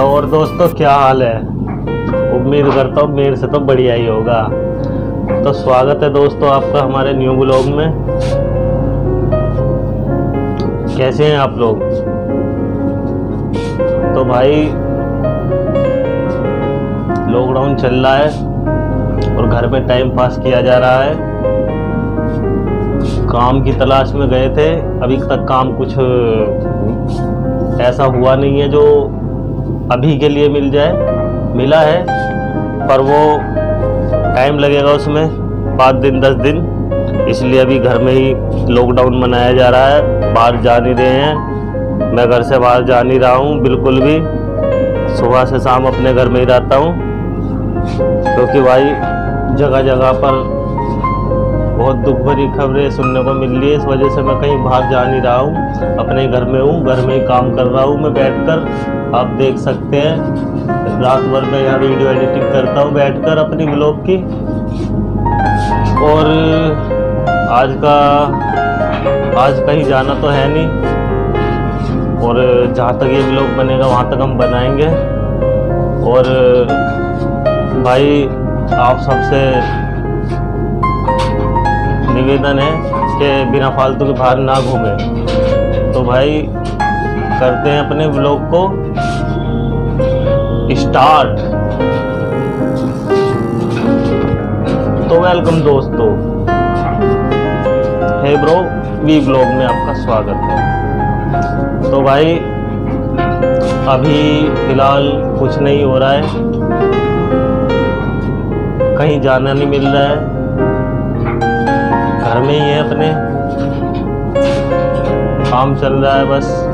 और दोस्तों, क्या हाल है? उम्मीद करता हूँ मेरे से तो बढ़िया ही होगा। तो स्वागत है दोस्तों आपका हमारे न्यू ब्लॉग में। कैसे हैं आप लोग? तो भाई लॉकडाउन चल रहा है और घर में टाइम पास किया जा रहा है। काम की तलाश में गए थे, अभी तक काम कुछ, ऐसा हुआ नहीं है जो अभी के लिए मिल जाए। मिला है, पर वो टाइम लगेगा उसमें, पाँच दिन, दस दिन। इसलिए अभी घर में ही लॉकडाउन मनाया जा रहा है। बाहर जा नहीं रहे हैं। मैं घर से बाहर जा नहीं रहा हूँ, बिल्कुल भी। सुबह से शाम अपने घर में ही रहता हूँ। क्योंकि तो भाई जगह जगह पर बहुत दुख भरी खबरें सुनने को मिल रही है। इस वजह से मैं कहीं बाहर जा नहीं रहा हूँ। अपने घर में हूँ, घर में ही काम कर रहा हूँ। मैं बैठकर आप देख सकते हैं। रात भर मैं यहाँ वीडियो एडिटिंग करता हूँ, बैठकर अपनी ब्लॉग की। और आज का, आज कहीं जाना तो है नहीं। और जहाँ तक ये ब्लॉग बनेगा, वहाँ तक हम बनाएँगे। और भाई, आप सबसे निवेदन है कि बिना फालतू के बाहर ना घूमें। तो भाई करते हैं अपने ब्लॉग को। स्टार्ट तो वेलकम दोस्तों। हे ब्रो वी ब्लॉग में आपका स्वागत है। तो भाई, अभी फ़िलहाल कुछ नहीं हो रहा है। कहीं जाना नहीं मिल रहा है। घर में ही है अपने। काम चल रहा है बस।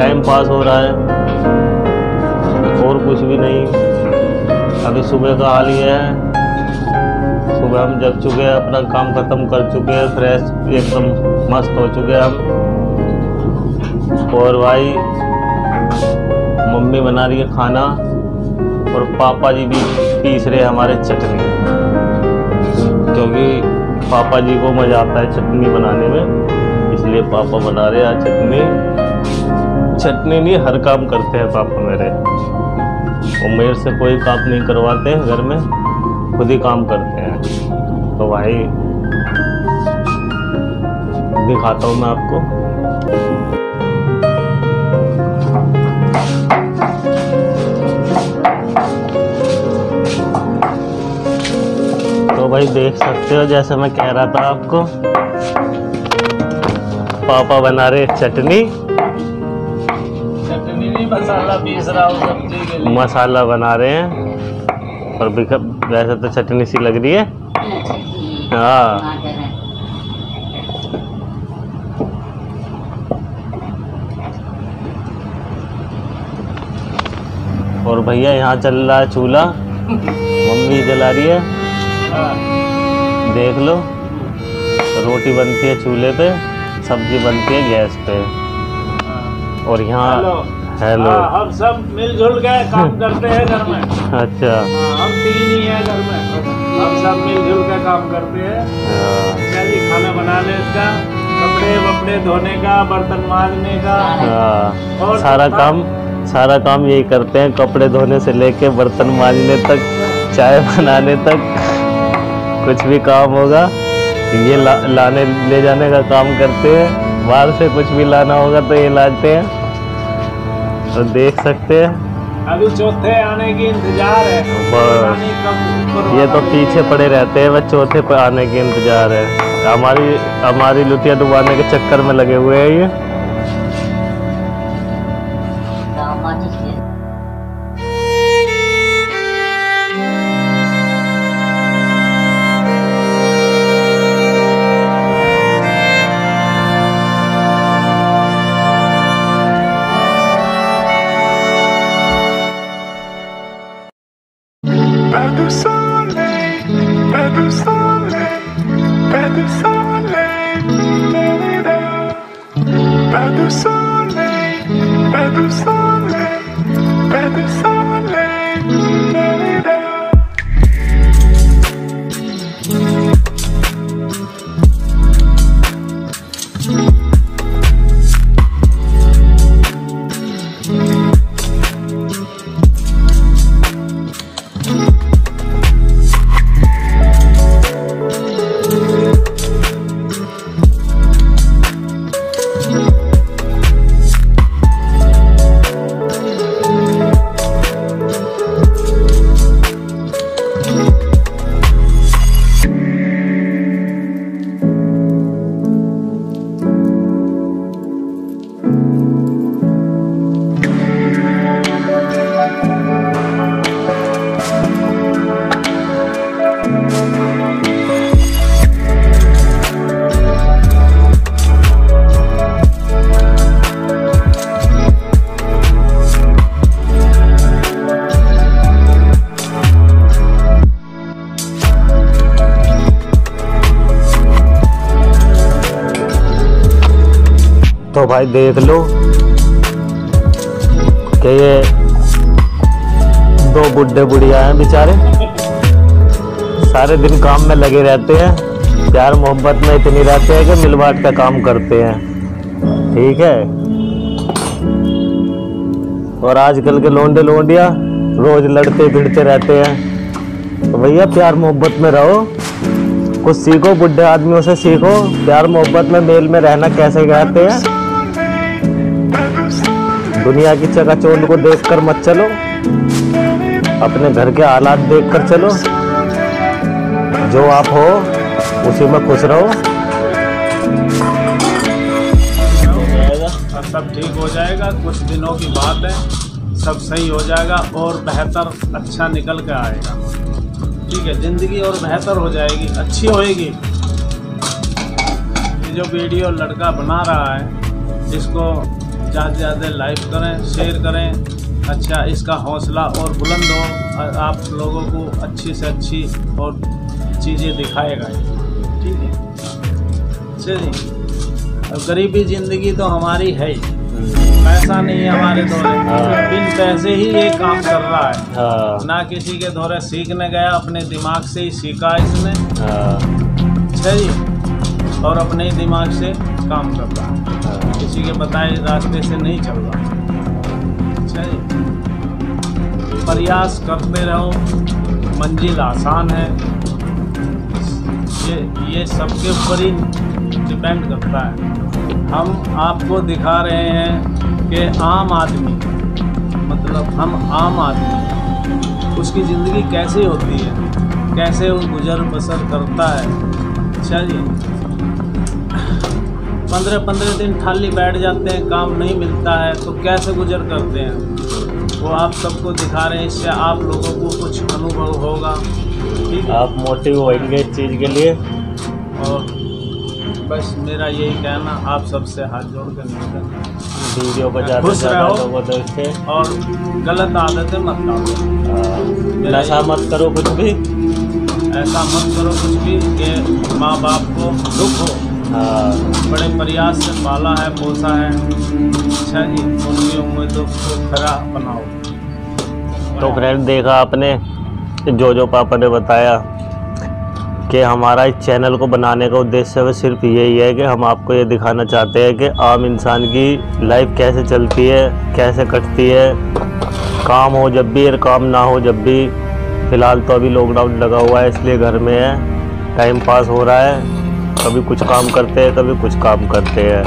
टाइम पास हो रहा है। और कुछ भी नहीं। अभी सुबह का हाल ये है। सुबह हम जग चुके हैं, अपना काम खत्म कर चुके हैं फ्रेश एकदम मस्त हो चुके हैं हम। और भाई, मम्मी बना रही है खाना, और पापा जी भी पीस रहे हैं हमारे चटनी। क्योंकि पापा जी को मज़ा आता है चटनी बनाने में, इसलिए पापा बना रहे हैं चटनी। चटनी नहीं, हर काम करते हैं पापा मेरे। और मेरे से कोई काम नहीं करवाते हैं घर में, खुद ही काम करते हैं। तो भाई, दिखाता हूँ मैं आपको। तो भाई देख सकते हो, जैसे मैं कह रहा था आपको, पापा बना रहे चटनी। मसाला पीस रहा हूँ सब्ज़ी के लिए। मसाला बना रहे हैं। और वैसे तो चटनी सी लग रही है। हाँ। और भैया यहाँ चल रहा है चूल्हा। मम्मी जला रही है। देख लो। रोटी बनती है चूल्हे पे सब्ज़ी बनती है गैस पे। और यहाँ हेलो हाँ, हम सब मिलजुल के काम करते हैं घर में। अच्छा। हाँ, हम तीन ही हैं घर में। हम सब मिलजुल के काम करते हैं। हाँ, खाना बनाने का कपड़े वपड़े धोने का बर्तन मांजने का। और सारा काम सारा काम यही करते हैं कपड़े धोने से लेके बर्तन मांजने तक चाय बनाने तक। कुछ भी काम होगा ये ला, लाने ले जाने का काम करते हैं। बाहर से कुछ भी लाना होगा तो ये लाते हैं। तो देख सकते हैं। अभी चौथे आने की इंतज़ार है। बस। ये तो पीछे पड़े रहते हैं बस चौथे पर आने की इंतज़ार है। हमारी हमारी लुटिया डुबाने के चक्कर में लगे हुए हैं ये। De soleil, pas de soleil, pas de soleil, तो भाई देख लो कि ये दो बुढ़े बुढ़िया हैं बेचारे। सारे दिन काम में लगे रहते हैं। प्यार मोहब्बत में इतनी रहते हैं कि मिल बांट का काम करते हैं। ठीक है? और आजकल के लोंडे लोंडिया रोज लड़ते भिड़ते रहते हैं। तो भैया, प्यार मोहब्बत में रहो। कुछ सीखो, बुढ़े आदमियों से सीखो। प्यार मोहब्बत में मेल में रहना कैसे रहते हैं? दुनिया की चकाचौंध को देखकर मत चलो। अपने घर के हालात देखकर चलो। जो आप हो, उसी में खुश रहो। सब ठीक हो जाएगा, कुछ दिनों की बात है, सब सही हो जाएगा और बेहतर अच्छा निकल कर आएगा। ठीक है, ज़िंदगी और बेहतर हो जाएगी, अच्छी होएगी। ये जो वीडियो लड़का बना रहा है इसको ज़्यादा से ज़्यादा लाइक करें शेयर करें। अच्छा इसका हौसला और बुलंद हो और आप लोगों को अच्छी से अच्छी और चीज़ें दिखाएगा ठीक है? चलिए अब गरीबी ज़िंदगी तो हमारी है ही। पैसा नहीं है हमारे दौरे हाँ। बिन पैसे ही ये काम कर रहा है। हाँ। ना किसी के दौरे सीखने गया अपने दिमाग से ही सीखा इसने। हाँ। अच्छा और अपने ही दिमाग से काम कर रहा है। हाँ। किसी के बताए रास्ते से नहीं चल रहा अच्छा प्रयास करते रहो, मंजिल आसान है। ये ये सबके ऊपर ही डिपेंड करता है। हम आपको दिखा रहे हैं कि आम आदमी मतलब हम आम आदमी, उसकी ज़िंदगी कैसी होती है, कैसे वो गुजर बसर करता है। अच्छा जी। पंद्रह पंद्रह दिन खाली बैठ जाते हैं काम नहीं मिलता है तो कैसे गुजर करते हैं? वो आप सबको दिखा रहे हैं इससे आप लोगों को कुछ अनुभव होगा। ठीक आप मोटिव होंगे इस चीज़ के लिए। और बस मेरा यही कहना आप सबसे हाथ जोड़ कर वीडियो को ज़्यादा खुश रहो। और गलत आदतें मत डालो। हाँ, नशा मत करो कुछ भी। ऐसा मत करो कुछ भी कि माँ बाप को दुख हाँ। बड़े प्रयास से पाला है पोसा है। अच्छा जी उनकी उम्मीदों को खरा बनाओ। तो फ्रेंड देखा आपने जो जो पापा ने बताया कि हमारा इस चैनल को बनाने का उद्देश्य वो सिर्फ़ यही है कि हम आपको ये दिखाना चाहते हैं कि आम इंसान की लाइफ कैसे चलती है कैसे कटती है। काम हो जब भी और काम ना हो जब भी फ़िलहाल तो अभी लॉकडाउन लगा हुआ है इसलिए घर में है। टाइम पास हो रहा है। कभी कुछ काम करते हैं, कभी कुछ काम करते हैं।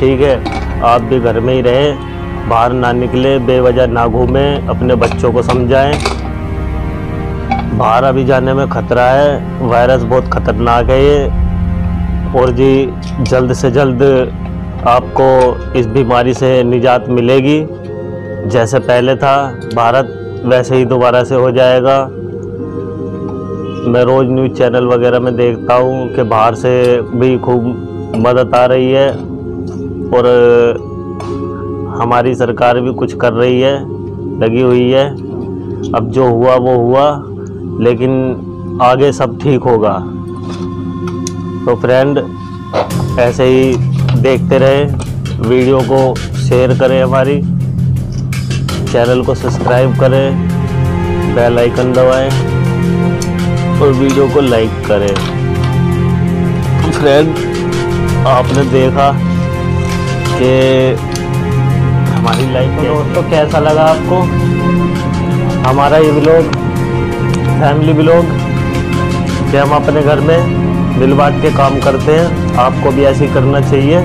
ठीक है? आप भी घर में ही रहें, बाहर ना निकले, बेवजह ना घूमें, अपने बच्चों को समझाएँ। बाहर अभी जाने में खतरा है, वायरस बहुत खतरनाक है ये। और जी, जल्द से जल्द आपको इस बीमारी से निजात मिलेगी। जैसे पहले था, भारत वैसे ही दोबारा से हो जाएगा। मैं रोज़ न्यूज़ चैनल वगैरह में देखता हूँ कि बाहर से भी खूब मदद आ रही है और हमारी सरकार भी कुछ कर रही है, लगी हुई है। अब जो हुआ, वो हुआ, लेकिन आगे सब ठीक होगा। तो फ्रेंड ऐसे ही देखते रहे, वीडियो को शेयर करें हमारी। चैनल को सब्सक्राइब करें बेल आइकन दबाएँ। और वीडियो को लाइक करें। फ्रेंड आपने देखा कि हमारी लाइफ में दोस्तों कैसा लगा आपको? हमारा ये ब्लॉग फैमिली ब्लॉग कि हम अपने घर में मिल बांट के काम करते हैं आपको भी ऐसे करना चाहिए।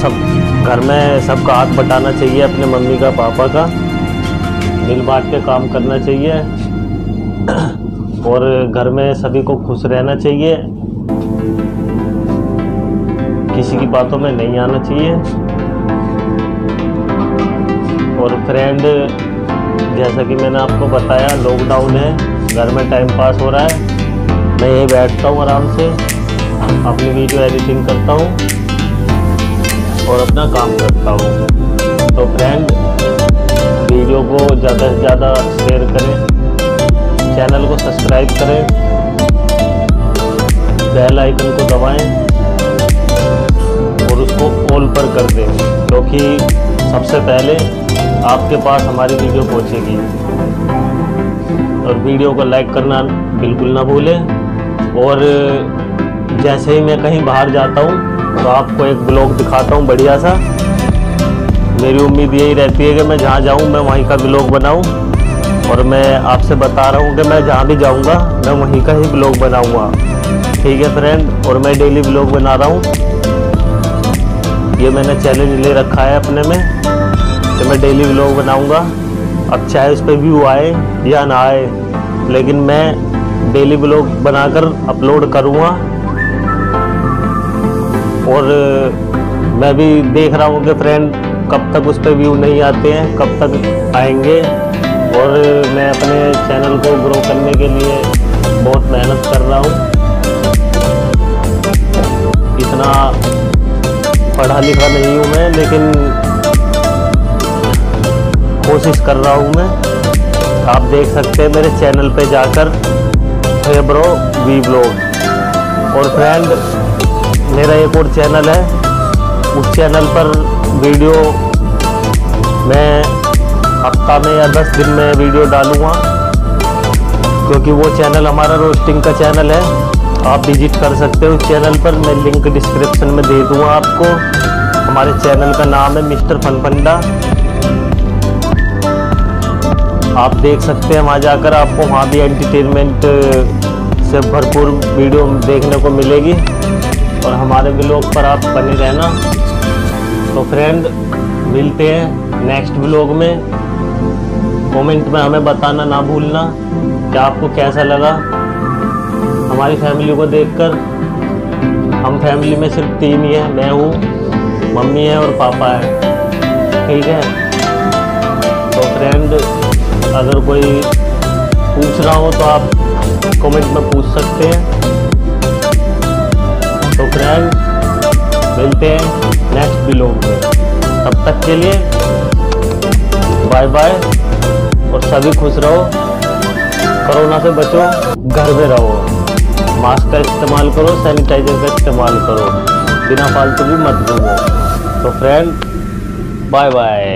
सब घर में सबका हाथ बटाना चाहिए अपने मम्मी का पापा का। मिल बांट के काम करना चाहिए। और घर में सभी को खुश रहना चाहिए। किसी की बातों में नहीं आना चाहिए। और फ्रेंड जैसा कि मैंने आपको बताया लॉकडाउन है, घर में टाइम पास हो रहा है। मैं यही बैठता हूँ आराम से, अपनी वीडियो एडिटिंग करता हूँ और अपना काम करता हूँ। तो फ्रेंड वीडियो को ज़्यादा से ज़्यादा शेयर करें। चैनल को सब्सक्राइब करें, बेल आइकन को दबाएँ और उसको ऑल पर कर दें, क्योंकि सबसे पहले आपके पास हमारी वीडियो पहुंचेगी। और वीडियो को लाइक करना बिल्कुल ना भूलें। और जैसे ही मैं कहीं बाहर जाता हूँ तो आपको एक ब्लॉग दिखाता हूँ बढ़िया सा। मेरी उम्मीद यही रहती है कि मैं जहाँ जाऊँ, मैं वहीं का ब्लॉग बनाऊँ। और मैं आपसे बता रहा हूँ कि मैं जहाँ भी जाऊँगा, मैं वहीं का ही ब्लॉग बनाऊँगा। ठीक है फ्रेंड और मैं डेली ब्लॉग बना रहा हूँ। ये मैंने चैलेंज ले रखा है अपने में कि मैं डेली ब्लॉग बनाऊँगा। अब चाहे उस पर व्यू आए या ना आए। लेकिन मैं डेली ब्लॉग बनाकर अपलोड करूँगा। और मैं भी देख रहा हूँ कि फ्रेंड कब तक उस पर व्यू नहीं आते हैं, कब तक आएँगे। और मैं अपने चैनल को ग्रो करने के लिए बहुत मेहनत कर रहा हूँ। इतना पढ़ा लिखा नहीं हूँ मैं, लेकिन कोशिश कर रहा हूँ मैं। आप देख सकते हैं मेरे चैनल पे जाकर फेब्रो वी ब्लॉग और फ्रेंड मेरा एक और चैनल है। उस चैनल पर वीडियो मैं हफ़्ता में या दस दिन में वीडियो डालूँगा। क्योंकि वो चैनल हमारा रोस्टिंग का चैनल है। आप विज़िट कर सकते हो चैनल पर। मैं लिंक डिस्क्रिप्शन में दे दूँगा आपको। हमारे चैनल का नाम है मिस्टर फनफंडा। आप देख सकते हैं वहाँ जाकर आपको वहाँ भी एंटरटेनमेंट से भरपूर वीडियो देखने को मिलेगी। और हमारे ब्लॉग पर आप बने रहना। तो फ्रेंड मिलते हैं नेक्स्ट ब्लॉग में। कमेंट में हमें बताना ना भूलना कि आपको कैसा लगा। हमारी फैमिली को देखकर हम फैमिली में सिर्फ़ तीन ही हैं, मैं हूँ, मम्मी है और पापा है। ठीक है? तो फ्रेंड अगर कोई पूछ रहा हो तो आप कमेंट में पूछ सकते हैं। तो फ्रेंड मिलते हैं नेक्स्ट ब्लॉग में। तब तक के लिए बाय बाय और सभी खुश रहो। कोरोना से बचो, घर में रहो। मास्क का इस्तेमाल करो, सैनिटाइजर का इस्तेमाल करो। बिना फालतू भी मत घूमो। तो फ्रेंड बाय बाय